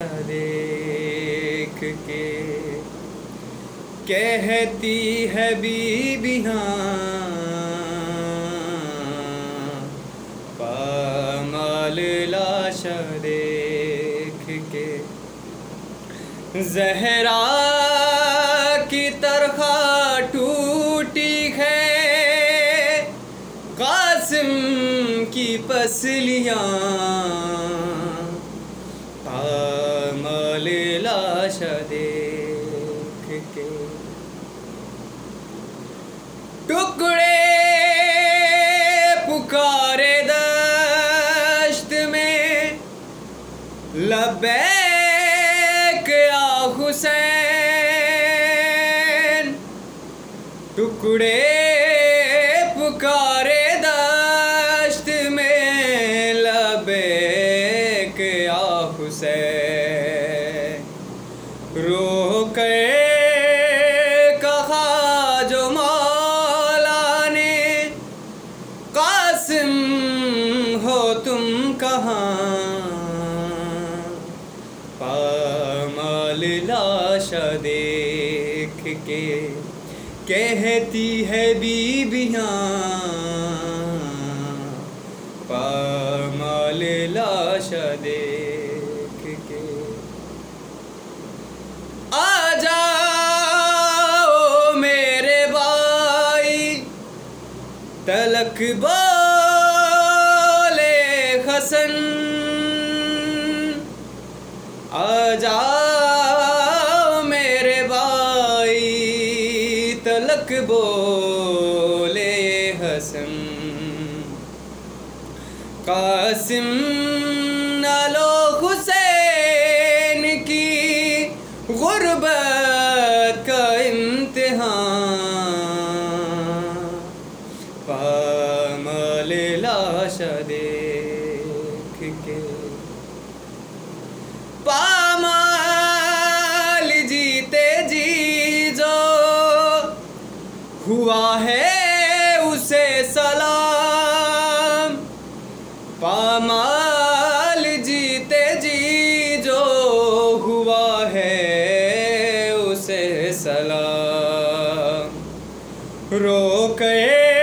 देख के। कहती है बीबियाँ पामाल लाशा देख के। जहरा की तरखा टूटी है, कासिम की पसलियाँ। के टुकड़े पुकारे दश्त में लबैक आ हुसैन। टुकड़े पुकारे दश्त में लबैक आ हुसैन। रो कर देख के कहती है बीबियाँ। पामाल लाशा देख के आ जाओ मेरे भाई, तलक बोले हसन आ जाओ मेरे भाई, तलक बोले हसन। कासिम नालो हुसैन की गुर्बत का इम्तिहान। पामल लाशा देख के। पामाल जीते जी जो हुआ है उसे सलाम। पामाल जीते जी जो हुआ है उसे सलाम। रोके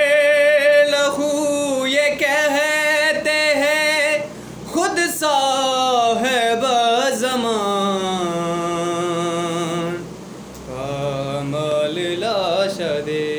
है बजमान लाश दे